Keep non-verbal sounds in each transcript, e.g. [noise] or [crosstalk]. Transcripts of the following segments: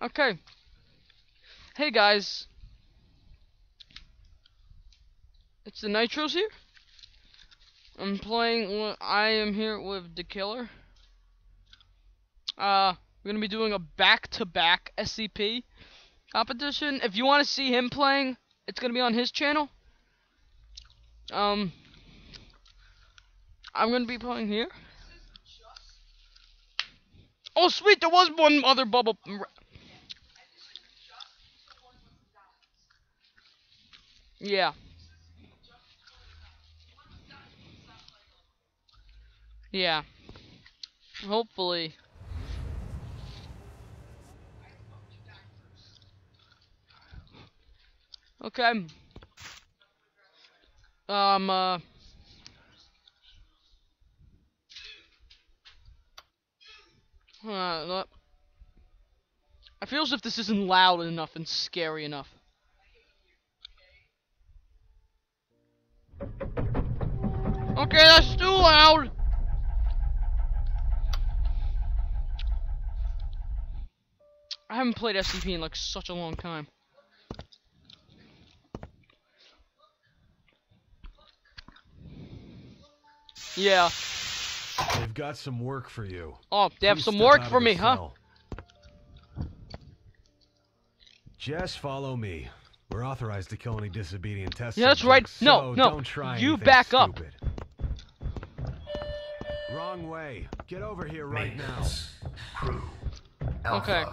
Okay. Hey guys. It's DaNiTr0z here. I'm playing. I am here with DaKiLlEr. Uh, we're gonna be doing a back-to-back SCP competition. If you want to see him playing, it's gonna be on his channel. Um, I'm gonna be playing here. Oh, sweet! There was one other bubble. Yeah. Yeah. Hopefully. Okay. Um, uh. Uh. I feel as if this isn't loud enough and scary enough. Okay, that's too loud. I haven't played SCP in like such a long time. Yeah. They've got some work for you. Oh, they have Please some work for me, huh? Jess, follow me. We're authorized to kill any disobedient test Yeah, that's right. No, so no. Don't try You back up. Stupid. Wrong way. Get over here right now. Crew. Alpha. Okay.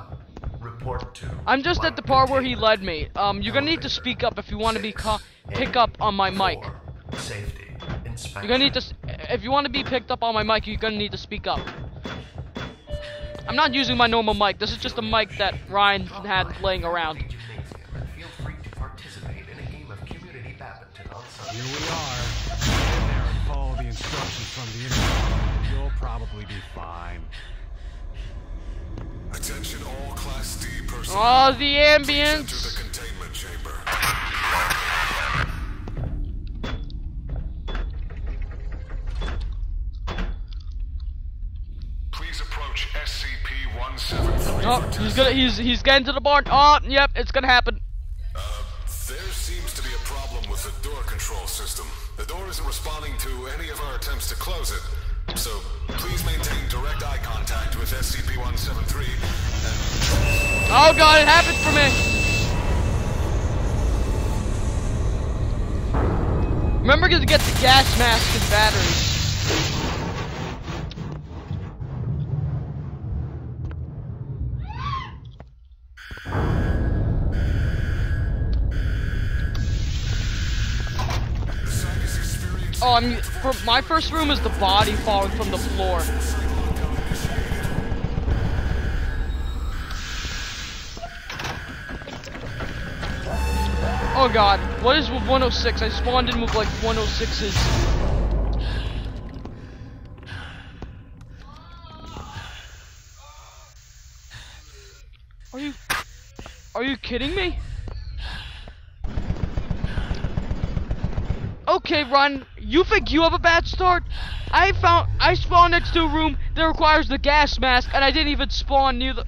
Report to. I'm just at the part where he led me. Um, you're gonna need to speak up if you want to be ca- pick up on my mic. Safety. Inspection. You're gonna need to, if you want to be picked up on my mic, you're gonna need to speak up. I'm not using my normal mic. This is just a mic that Ryan had laying around. Gymnasium and feel free to participate in a game of community badminton on Sunday. Here we are. Follow the instructions from the internet. and You'll probably be fine. Attention all Class D personnel. Oh, the Enter ambience. the containment chamber. Please approach SCP-173. Oh, he's gonna, he's, he's getting to the barn. Oh, yep, it's gonna happen. The door control system. The door isn't responding to any of our attempts to close it. So, please maintain direct eye contact with SCP-173 and Oh god, it happened for me. Remember to get the gas mask and batteries. Oh, I'm my first room is the body falling from the floor. Oh god, what is with 106? I spawned in with like 106's. Are you Are you kidding me? Okay, Ron, you think you have a bad start? I found I spawned next to a room that requires the gas mask, and I didn't even spawn near the.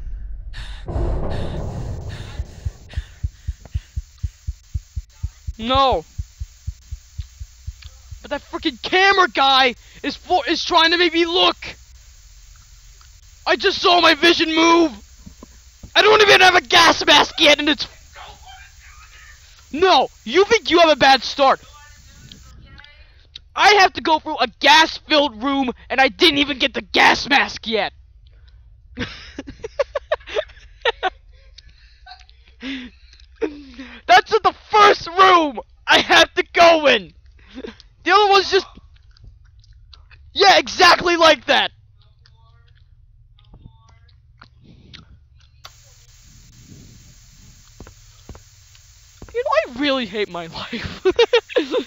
No. But that freaking camera guy is for is trying to make me look. I just saw my vision move. I don't even have a gas mask yet, and it's. No, you think you have a bad start. I have to go through a gas filled room and I didn't even get the gas mask yet. [laughs] That's the first room I have to go in. The other one's just. Yeah, exactly like that. You know, I really hate my life. [laughs]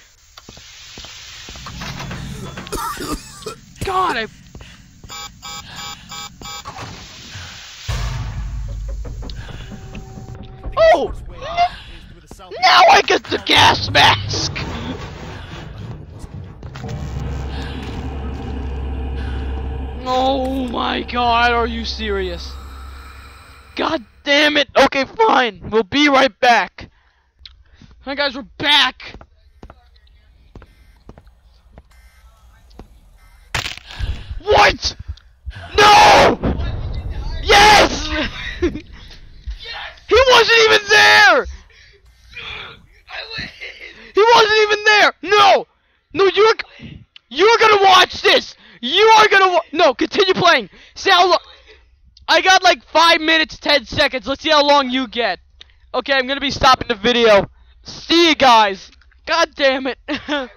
God, I. Oh! Now I get the gas mask! Oh my god, are you serious? God damn it. Okay, fine. We'll be right back. Hi guys, we're back. What? No! Yes! he wasn't even there! He wasn't even there! No! No, you're you're gonna watch this! You are gonna wa- No, continue playing! See how long... I got like 5 minutes, 10 seconds. Let's see how long you get. Okay, I'm gonna be stopping the video. See you guys. God damn it. [laughs]